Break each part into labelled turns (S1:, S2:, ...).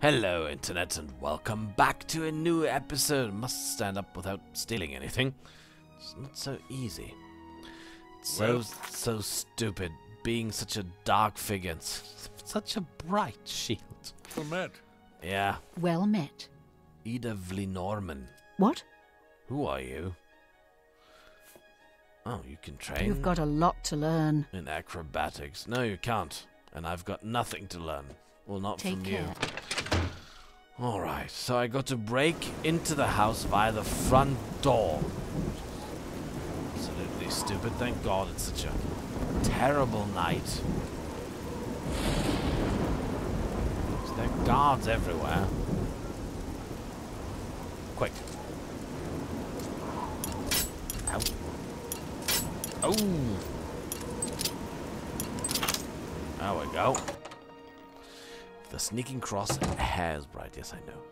S1: Hello, Internet, and welcome back to a new episode. Must stand up without stealing anything. It's not so easy. It's so,
S2: Well-
S1: so stupid being such a dark figure and such a bright shield.
S2: Well met.
S1: Yeah,
S3: Well met.
S1: Ida Vlinorman.
S3: What?
S1: Who are you? Oh, you can train
S3: You've got a lot to learn.
S1: in acrobatics. No, you can't. And I've got nothing to learn. Well, not
S3: Take
S1: from
S3: care.
S1: you. Alright, so I got to break into the house via the front door. Absolutely stupid. Thank God it's such a terrible night. There are guards everywhere. Quick. Ow. Oh! There we go. The sneaking cross hair's bright. Yes, I know.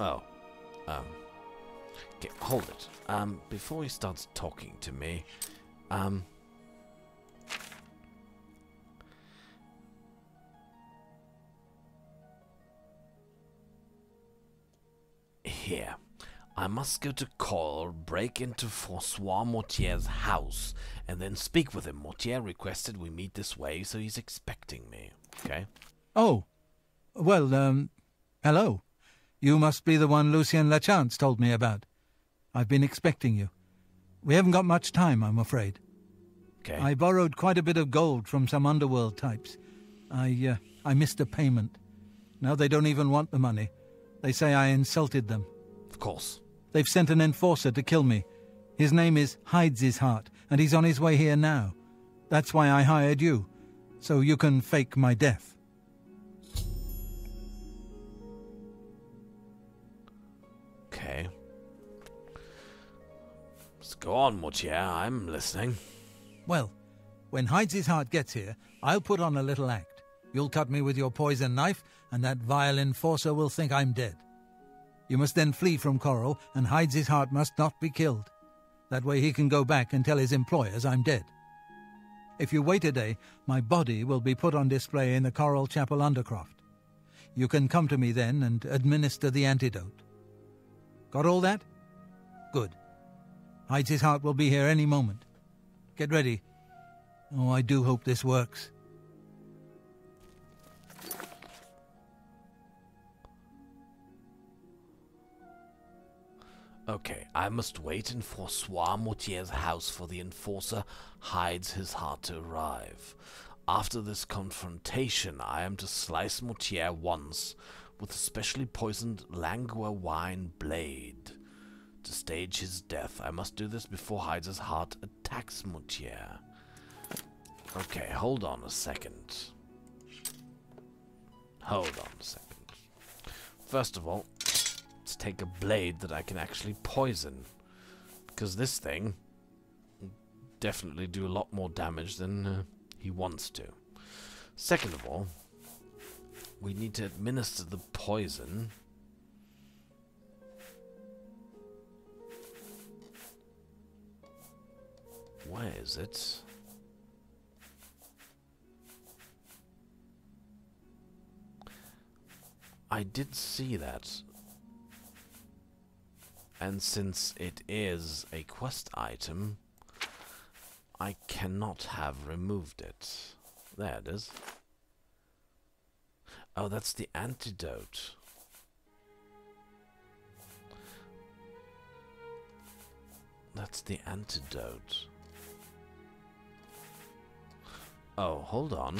S1: Oh. Um. Okay, hold it. Um, before he starts talking to me, um. Here. I must go to Chorrol, break into Francois Motierre's house, and then speak with him. Motierre requested we meet this way, so he's expecting me. Okay?
S4: Oh, well, um, hello. You must be the one Lucien Lachance told me about. I've been expecting you. We haven't got much time, I'm afraid.
S1: Okay.
S4: I borrowed quite a bit of gold from some underworld types. I, uh, I missed a payment. Now they don't even want the money. They say I insulted them.
S1: Of course.
S4: They've sent an enforcer to kill me. His name is Hides His Heart, and he's on his way here now. That's why I hired you, so you can fake my death.
S1: Go on, Motierre. I'm listening.
S4: Well, when Hides Heart gets here, I'll put on a little act. You'll cut me with your poison knife, and that vile enforcer will think I'm dead. You must then flee from Chorrol, and Hides Heart must not be killed. That way he can go back and tell his employers I'm dead. If you wait a day, my body will be put on display in the Chorrol Chapel Undercroft. You can come to me then and administer the antidote. Got all that? Good. Hides His Heart will be here any moment. Get ready. Oh, I do hope this works.
S1: Okay, I must wait in Francois Motierre's house for the enforcer hides his heart to arrive. After this confrontation, I am to slice Motierre once with a specially poisoned Languorwine blade. To stage his death, I must do this before Hyde's heart attacks Motierre. Okay, hold on a second. Hold on a second. First of all, let's take a blade that I can actually poison. Because this thing definitely do a lot more damage than uh, he wants to. Second of all, we need to administer the poison. Where is it? I did see that. And since it is a quest item, I cannot have removed it. There it is. Oh, that's the antidote. That's the antidote. Oh, hold on.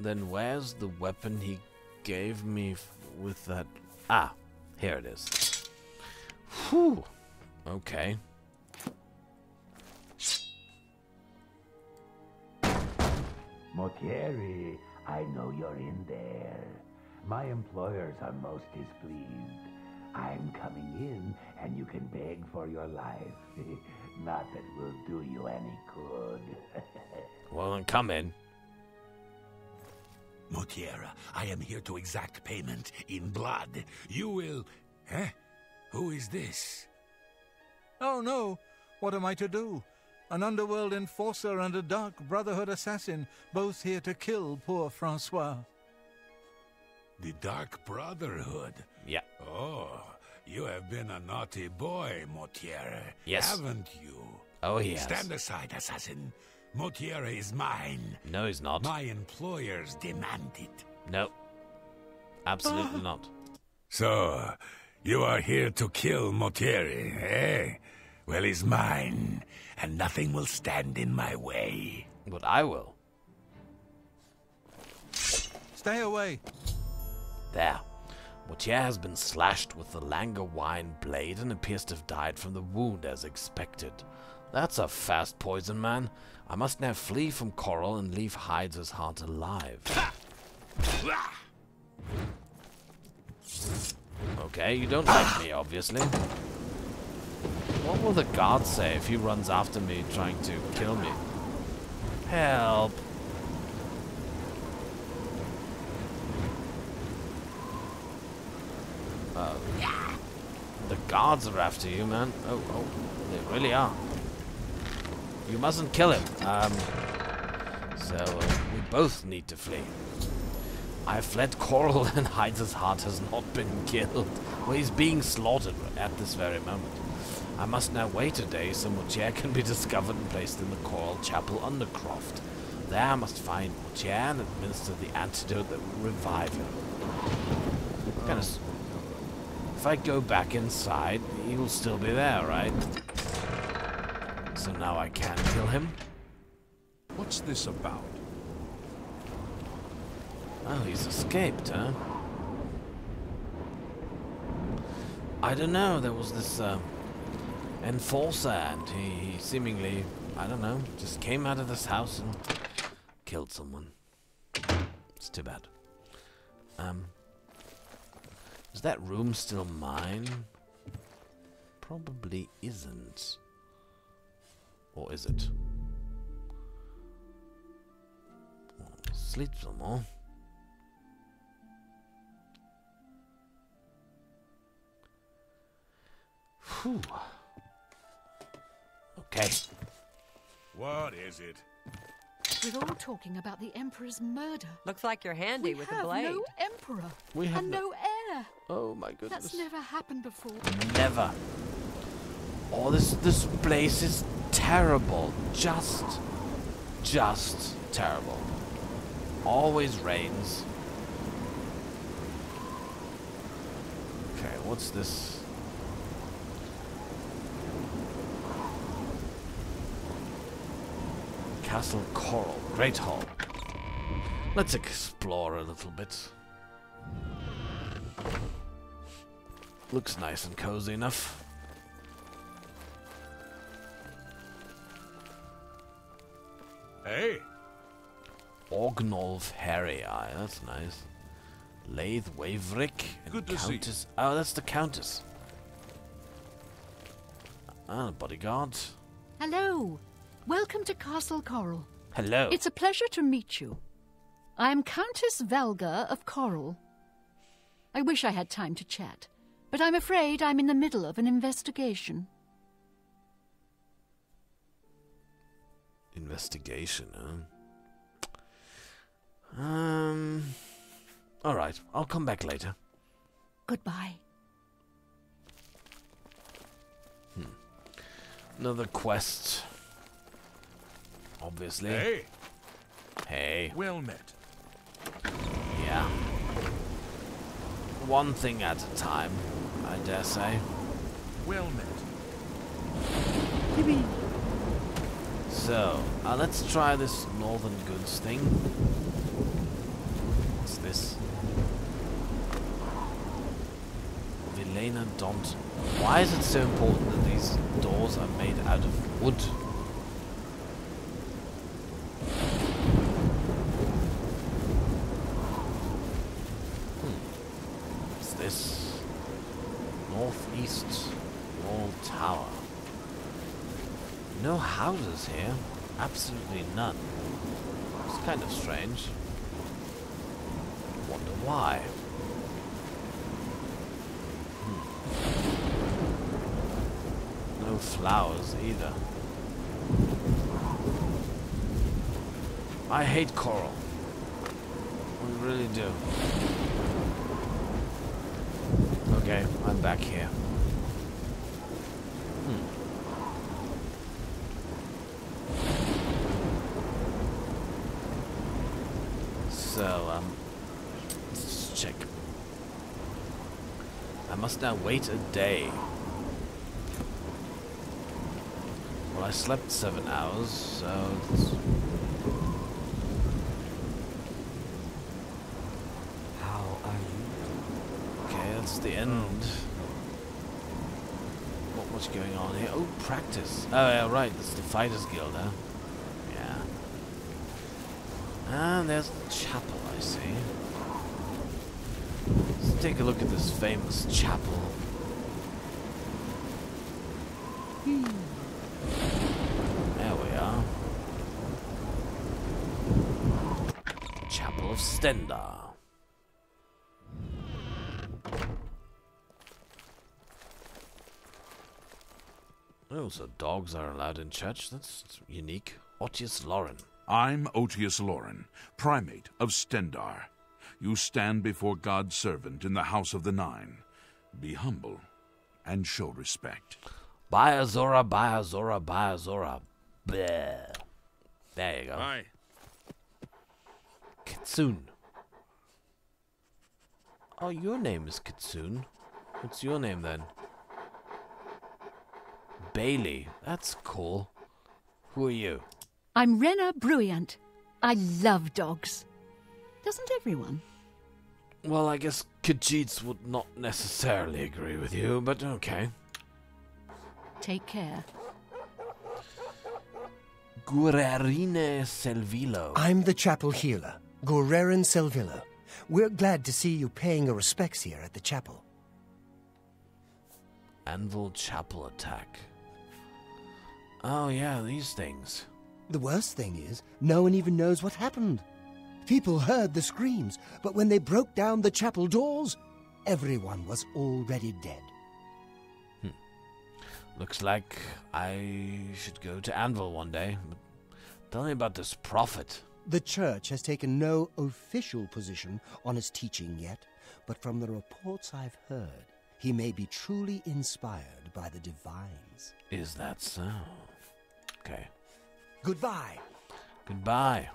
S1: Then where's the weapon he gave me with that? Ah, here it is. Whew. Okay.
S5: Mortieri, I know you're in there. My employers are most displeased. I'm coming in, and you can beg for your life. Not that will do you any good.
S1: Well, then come in.
S2: Motierre, I am here to exact payment in blood. You will. Eh? Who is this?
S4: Oh no! What am I to do? An underworld enforcer and a dark brotherhood assassin, both here to kill poor Francois.
S2: The Dark Brotherhood.
S1: Yeah.
S2: Oh, you have been a naughty boy, Motierre.
S1: Yes.
S2: Haven't you?
S1: Oh, he has.
S2: Stand aside, assassin. Motierre is mine.
S1: No, he's not.
S2: My employers demand it.
S1: No. Absolutely not.
S2: So, you are here to kill Motierre, eh? Well, he's mine, and nothing will stand in my way.
S1: But I will.
S4: Stay away.
S1: There. Motierre has been slashed with the Languorwine blade and appears to have died from the wound as expected. That's a fast poison, man. I must now flee from Chorrol and leave Hyde's heart alive. Okay, you don't like me, obviously. What will the guard say if he runs after me trying to kill me? Help! Uh, the guards are after you, man. Oh, oh, they really are. You mustn't kill him. Um, so uh, we both need to flee. I fled Chorrol and Hyde's heart has not been killed. Well, he's being slaughtered at this very moment. I must now wait a day so Motierre can be discovered and placed in the Chorrol Chapel Undercroft. There I must find Motierre and administer the antidote that will revive him. Kind of. If I go back inside, he will still be there, right? So now I can kill him.
S6: What's this about?
S1: Oh, he's escaped, huh? I don't know. There was this uh, enforcer, and he, he seemingly, I don't know, just came out of this house and killed someone. It's too bad. Um, is that room still mine? Probably isn't. Or is it? Oh, sleep some more. Whew. Okay.
S2: What is it?
S3: We're all talking about the Emperor's murder.
S7: Looks like you're handy
S3: we
S7: with a blade.
S3: We have no Emperor
S1: We have
S3: and
S1: no-
S3: no heir.
S1: Oh my goodness.
S3: That's never happened before.
S1: Never. Oh, this this place is terrible. Just, just terrible. Always rains. Okay, what's this? Castle Chorrol, Great Hall. Let's explore a little bit. Looks nice and cozy enough.
S2: Hey,
S1: Orgnolf Harry Eye, that's nice. Lathe Waverick and
S6: Good to see you.
S1: Countess. Oh, that's the Countess. Ah, bodyguard.
S3: Hello. Welcome to Castle Chorrol.
S1: Hello.
S3: It's a pleasure to meet you. I am Countess Valga of Chorrol. I wish I had time to chat, but I'm afraid I'm in the middle of an investigation.
S1: Investigation, huh? Um. Alright, I'll come back later.
S3: Goodbye.
S1: Another quest. Obviously.
S6: Hey,
S1: Hey.
S6: well met.
S1: Yeah. One thing at a time, I dare say.
S6: Well met.
S1: So, uh, let's try this Northern Goods thing. What's this? Vilena Donton. Why is it so important that these doors are made out of wood? Hmm. What's this? Northeast Wall Tower. No here. Absolutely none. It's kind of strange. Wonder why. Hmm. No flowers either. I hate Chorrol. We really do. Okay, I'm back here. Hmm. So, um, let's just check. I now wait a day. Well, I slept seven hours, so it's
S7: How are you?
S1: Okay, that's the end. What what's going on here? Oh, practice. Oh, yeah, right. That's the Fighters Guild, huh? Yeah. And there's the chapel, I see. Take a look at this famous chapel. There we are. Chapel of Stendarr. Oh, so dogs are allowed in church? That's unique. Otius Lauren.
S6: I'm Otius Lauren, primate of Stendarr. You stand before God's servant in the House of the Nine. Be humble and show respect.
S1: Biazora, Biazora, Biazora. Bleh. There you go.
S6: Aye.
S1: Kitsune. Oh, your name is Kitsune. What's your name then? Bailey. That's cool. Who are you?
S3: I'm Rena Bruiant. I love dogs. Doesn't everyone?
S1: Well, I guess Khajiits would not necessarily agree with you, but okay.
S3: Take care.
S1: Gureryne Selvilo.
S7: I'm the chapel healer, Gureryne Selvilo. We're glad to see you paying your respects here at the chapel.
S1: Anvil Chapel attack. Oh, yeah, these things.
S7: The worst thing is, no one even knows what happened. People heard the screams, but when they broke down the chapel doors, everyone was already dead. Hmm.
S1: Looks like I should go to Anvil one day. But tell me about this prophet.
S7: The church has taken no official position on his teaching yet, but from the reports I've heard, he may be truly inspired by the divines.
S1: Is that so? Okay.
S7: Goodbye.
S1: Goodbye.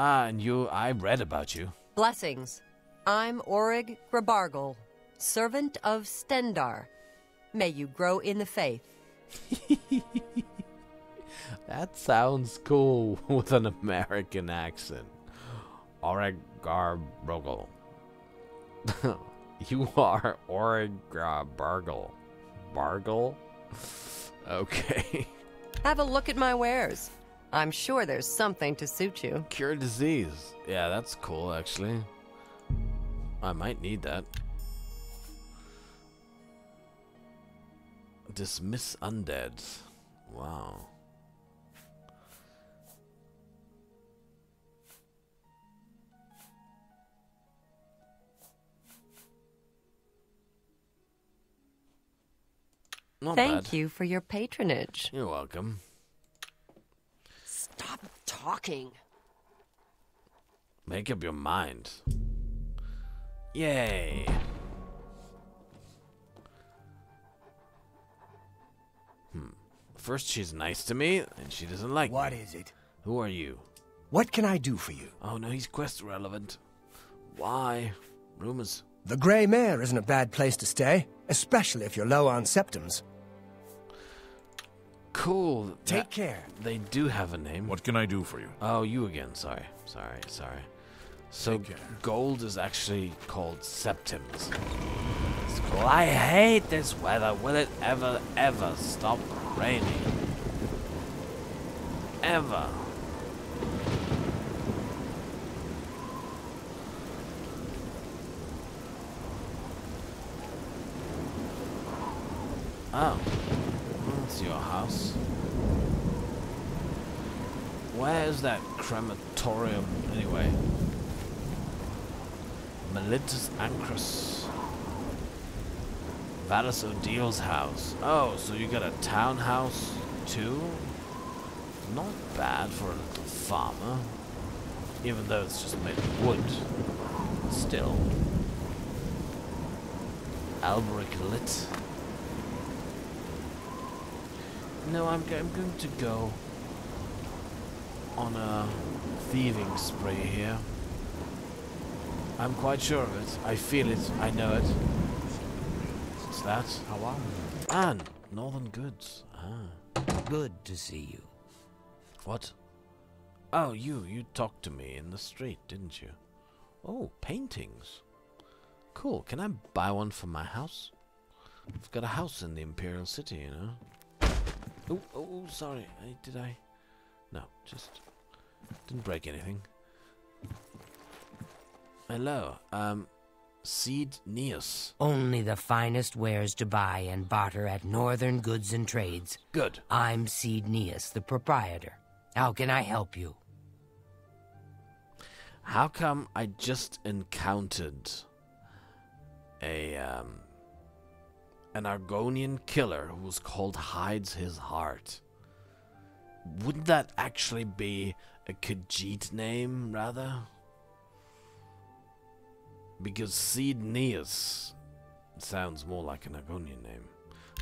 S1: Ah, and you, I read about you.
S8: Blessings. I'm Orag gra-Bargol, servant of Stendarr. May you grow in the faith.
S1: That sounds cool with an American accent. Orig Oregarburgle. you are Orig Oregarburgle. Bargle? Okay.
S8: Have a look at my wares. I'm sure there's something to suit you.
S1: Cure disease. Yeah, that's cool, actually. I might need that. Dismiss undead. Wow. Not
S8: Thank
S1: bad.
S8: you for your patronage.
S1: You're welcome.
S8: Stop talking.
S1: Make up your mind. Yay. Hmm. First she's nice to me, and she doesn't like
S7: What
S1: me.
S7: is it?
S1: Who are you?
S7: What can I do for you?
S1: Oh no, he's quest relevant. Why? Rumors.
S7: The Grey Mare isn't a bad place to stay, especially if you're low on septims.
S1: Cool.
S7: Take
S1: That-
S7: care.
S1: They do have a name.
S6: What can I do for you?
S1: Oh, you again. Sorry. Sorry. Sorry. So gold is actually called septims. It's cool. I hate this weather. Will it ever, ever stop raining? Ever. Oh. That's your house. Where is that crematorium, anyway? Malintus Ancrus. Valus Odiil's house. Oh, so you got a townhouse, too? Not bad for a little farmer. Even though it's just made of wood. Still. Alberic Litte. No, I'm, I'm going to go on a thieving spree here. I'm quite sure of it. I feel it. I know it. What's that?
S9: How are you?
S1: And Northern Goods. Ah.
S9: Good to see you.
S1: What? Oh, you. You talked to me in the street, didn't you? Oh, paintings. Cool. Can I buy one for my house? I've got a house in the Imperial City, you know. Oh, oh, oh, sorry. I, did I? No, just didn't break anything. Hello. Um, Seed Neos.
S9: Only the finest wares to buy and barter at Northern Goods and Trades.
S1: Good.
S9: I'm Seed-Neeus, the proprietor. How can I help you?
S1: How come I just encountered a um an Argonian killer who's called Hides His Heart? Wouldn't that actually be a Khajiit name, rather? Because Seed-Neeus sounds more like an Argonian name.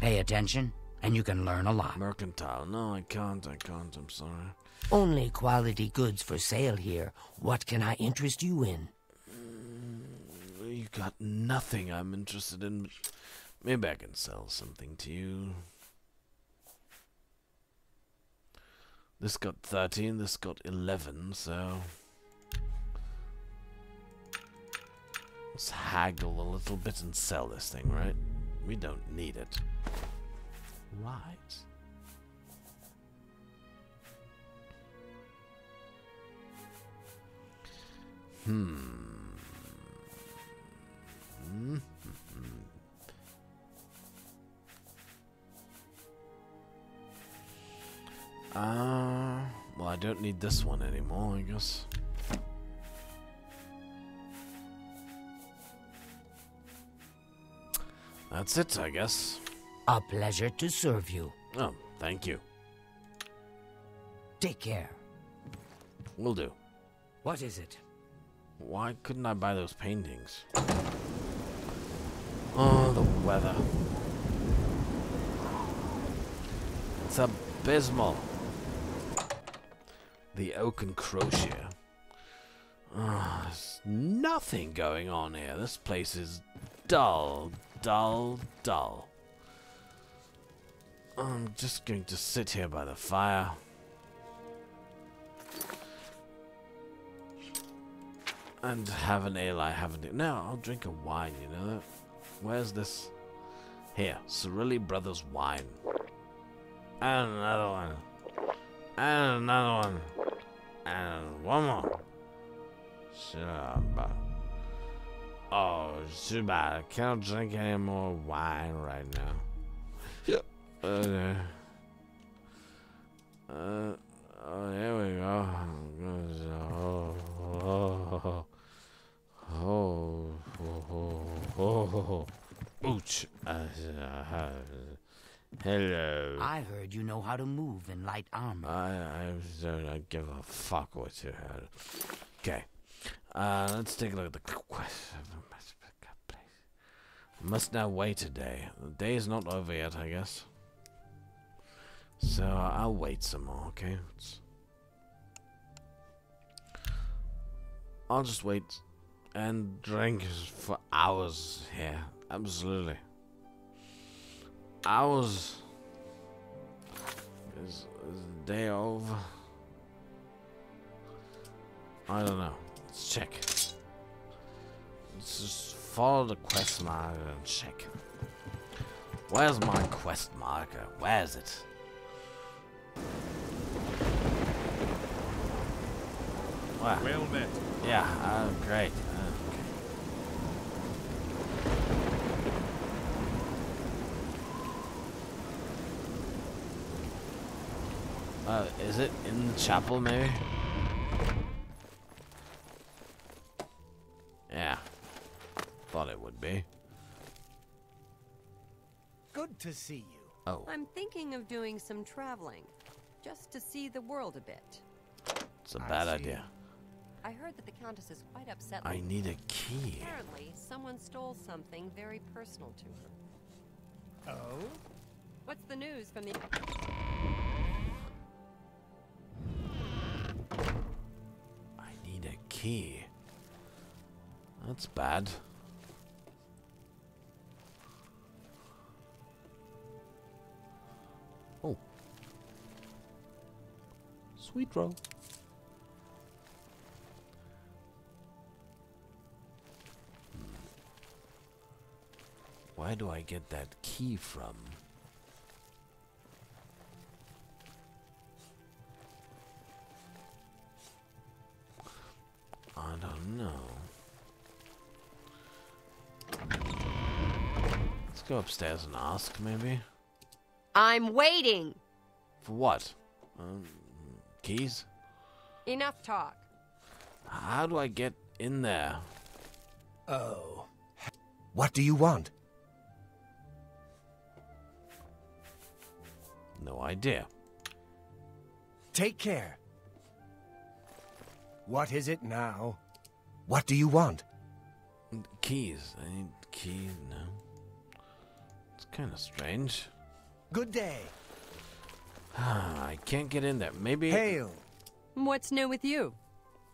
S9: Pay attention, and you can learn a lot.
S1: Mercantile. No, I can't. I can't. I'm sorry.
S9: Only quality goods for sale here. What can I interest you in?
S1: You got nothing I'm interested in. Maybe I can sell something to you. This got 13, this got 11, so. Let's haggle a little bit and sell this thing, right? We don't need it. Right. Hmm. I don't need this one anymore, I guess. That's it, I guess.
S9: A pleasure to serve you.
S1: Oh, thank you.
S9: Take care.
S1: Will do.
S9: What is it?
S1: Why couldn't I buy those paintings? Oh, the weather. It's abysmal. The Oak and Crosier. Oh, ah, there's nothing going on here. This place is dull, dull, dull. I'm just going to sit here by the fire. And have an ale I haven't. No, I'll drink a wine, you know that? Where's this? Here, Surilie Brothers wine. And another one. And another one. And one more. Shabba. Oh, too bad. I can't drink any more wine right now. Yep. Uh, uh, oh, there we go. Oh, oh, oh, oh, oh, oh, Ouch. Uh, uh, hello.
S9: I heard you know how to move in light armor.
S1: I, I don't give a fuck what you heard. Okay. Uh, let's take a look at the quest. Must now wait a day. The day is not over yet, I guess. So I'll wait some more, okay? It's- I'll just wait and drink for hours here. Absolutely. Hours. Is, is the day of I don't know. Let's check. Let's just follow the quest marker and check. Where's my quest marker? Where's it? Where?
S10: Well met.
S1: Yeah, uh, great. Uh. Is it in the chapel, maybe? Yeah. Thought it would be.
S11: Good to see you.
S1: Oh,
S8: I'm thinking of doing some traveling, just to see the world a bit.
S1: it's a bad
S11: I
S1: idea.
S8: I heard that the Countess is quite upset.
S1: I need a key.
S8: Apparently, someone stole something very personal to her.
S11: Oh?
S8: What's the news from the...
S1: key. That's bad. Oh. Sweet roll. Hmm. Where do I get that key from? Go upstairs and ask, maybe.
S8: I'm waiting!
S1: For what? Um, keys?
S8: Enough talk.
S1: How do I get in there?
S7: Oh. What do you want?
S1: No idea.
S11: Take care. What is it now?
S7: What do you want?
S1: Keys. I need keys. No. It's kind of strange.
S11: Good day.
S1: I can't get in there. Maybe.
S11: Hail.
S8: What's new with you?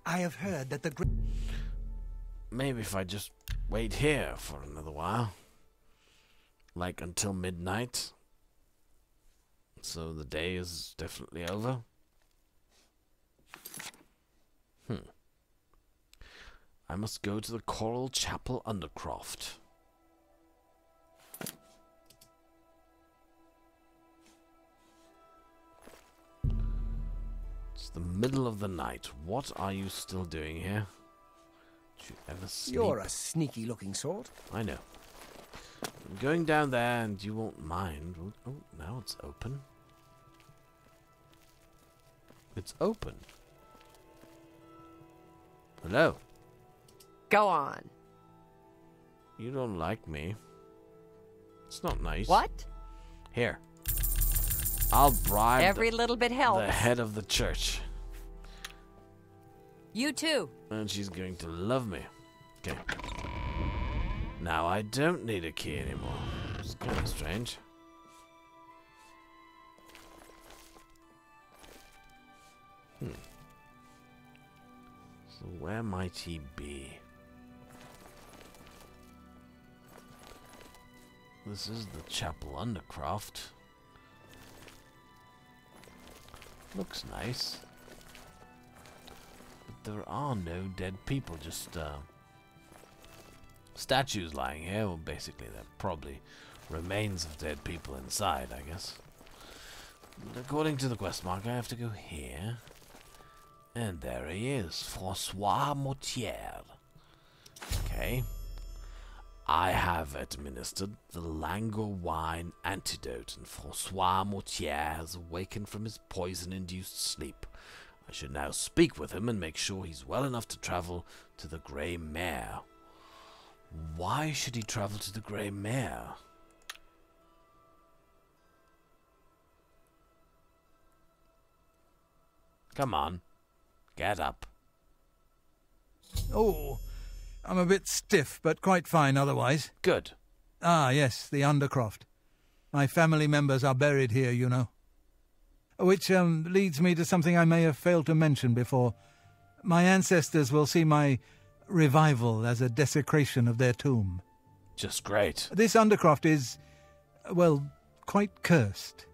S11: I have heard that the gr-
S1: Maybe if I just wait here for another while. Like until midnight. So the day is definitely over. Hmm. I must go to the Chorrol Chapel Undercroft. The middle of the night. What are you still doing here? Did you ever sleep?
S7: You're a sneaky looking sort.
S1: I know. I'm going down there and you won't mind. Oh, oh now it's open. It's open. Hello.
S8: Go on.
S1: You don't like me. It's not nice.
S8: What?
S1: Here. I'll bribe
S8: Every
S1: the,
S8: little bit helps.
S1: the head of the church.
S8: You too.
S1: And she's going to love me. Okay. Now I don't need a key anymore. It's kind of strange. Hmm. So where might he be? This is the Chapel Undercroft. Looks nice. But there are no dead people, just uh, statues lying here. Well, basically, they're probably remains of dead people inside, I guess. But according to the quest mark, I have to go here. And there he is, Francois Motierre. Okay. I have administered the Languorwine antidote, and Francois Motierre has awakened from his poison-induced sleep. I should now speak with him and make sure he's well enough to travel to the Grey Mare. Why should he travel to the Grey Mare? Come on. Get up.
S4: Oh, I'm a bit stiff, but quite fine otherwise.
S1: Good.
S4: Ah, yes, the Undercroft. My family members are buried here, you know. Which um, leads me to something I may have failed to mention before. My ancestors will see my revival as a desecration of their tomb.
S1: Just great.
S4: This Undercroft is, well, quite cursed.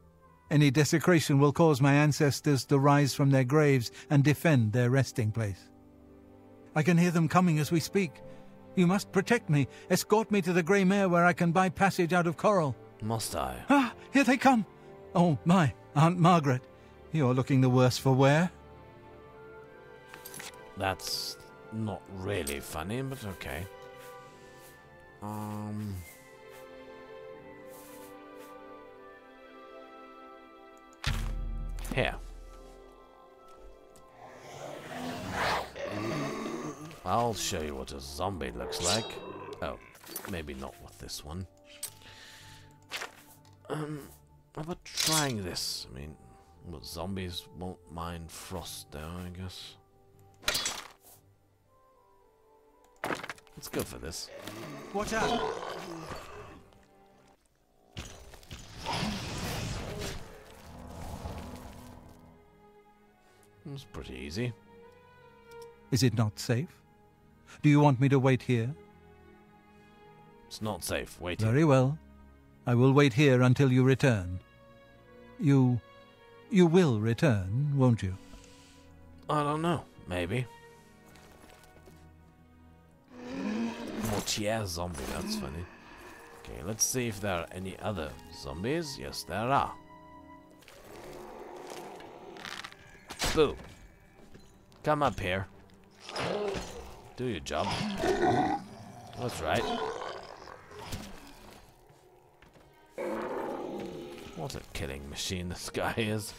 S4: Any desecration will cause my ancestors to rise from their graves and defend their resting place. I can hear them coming as we speak. You must protect me. Escort me to the Grey Mare where I can buy passage out of Chorrol.
S1: Must I?
S4: Ah, here they come. Oh, my, Aunt Margaret. You're looking the worse for wear.
S1: That's not really funny, but okay. Um. Here. I'll show you what a zombie looks like. Oh, maybe not with this one. Um, how about trying this? I mean, well, zombies won't mind frost, though, I guess. Let's go for this.
S11: Watch out!
S1: It's pretty easy.
S4: Is it not safe? Do you want me to wait here?
S1: It's not safe. Wait.
S4: Very well. I will wait here until you return. You. you will return, won't you?
S1: I don't know. Maybe. Motierre zombie. That's funny. Okay, let's see if there are any other zombies. Yes, there are. Boo. Come up here. Do your job. That's right. What a killing machine this guy is.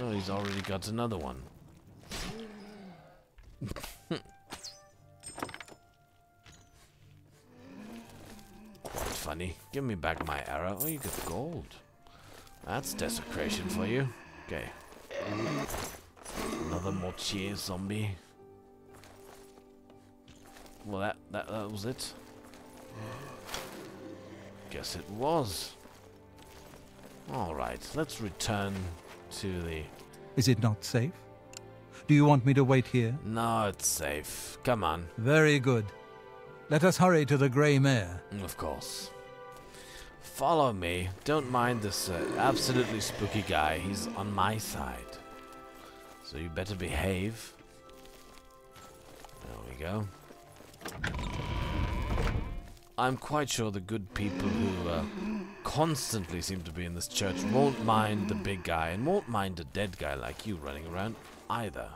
S1: Oh, he's already got another one. Quite funny. Give me back my arrow. Oh, you get gold. That's desecration for you. Okay. Another Motierre zombie. Well, that, that, that was it. Guess it was. Alright, let's return to the...
S4: Is it not safe? Do you want me to wait here?
S1: No, it's safe. Come on.
S4: Very good. Let us hurry to the Grey Mare.
S1: Of course. Follow me. Don't mind this uh, absolutely spooky guy. He's on my side. So you better behave. There we go. I'm quite sure the good people who uh, constantly seem to be in this church won't mind the big guy and won't mind a dead guy like you running around either.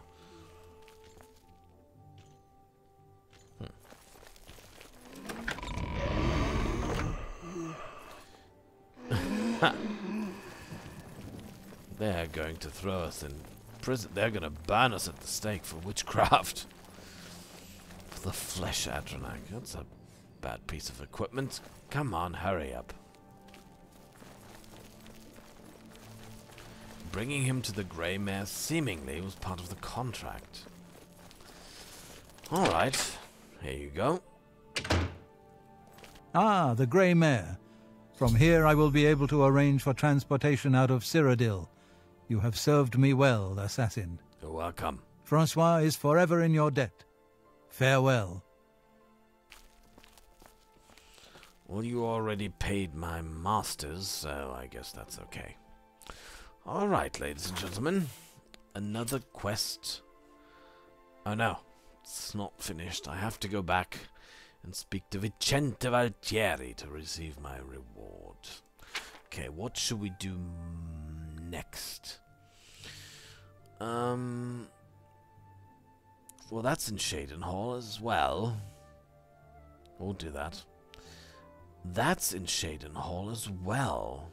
S1: They're going to throw us in prison. They're going to burn us at the stake for witchcraft. For the flesh Atronach. That's a bad piece of equipment. Come on, hurry up. Bringing him to the Grey Mare seemingly was part of the contract. Alright, here you go.
S4: Ah, the Grey Mare. From here I will be able to arrange for transportation out of Cyrodiil. You have served me well, assassin.
S1: You're welcome.
S4: Francois is forever in your debt. Farewell.
S1: Well, you already paid my masters, so I guess that's okay. Alright, ladies and gentlemen. Another quest. Oh no, it's not finished. I have to go back and speak to Vicente Valtieri to receive my reward. Okay, what should we do next? Um. Well, that's in Cheydinhal as well. We'll do that. That's in Cheydinhal as well.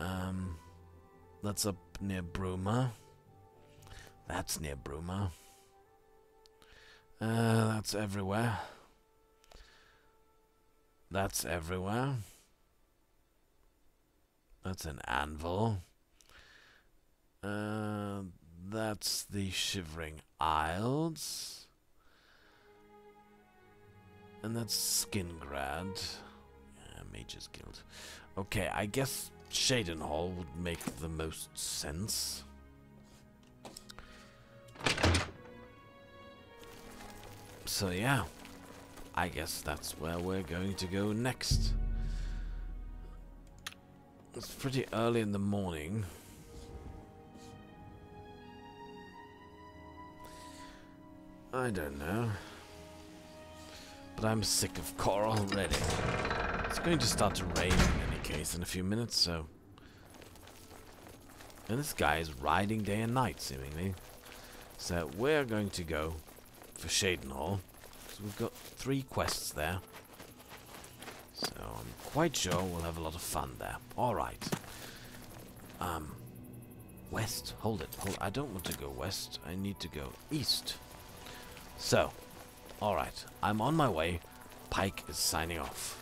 S1: Um, that's up near Bruma. That's near Bruma. Uh, that's everywhere. That's everywhere. That's an anvil. Uh, that's the Shivering Isles. And that's Skingrad. Yeah, Mage's Guild. Okay, I guess Cheydinhal would make the most sense. So yeah, I guess that's where we're going to go next. It's pretty early in the morning. I don't know. But I'm sick of Chorrol already. It's going to start to rain case in a few minutes, so... And this guy is riding day and night, seemingly. So we're going to go for Cheydinhal. So we've got three quests there. So I'm quite sure we'll have a lot of fun there. Alright. Um, west. Hold it. Hold I don't want to go west. I need to go east. So, Alright, I'm on my way. Pike is signing off.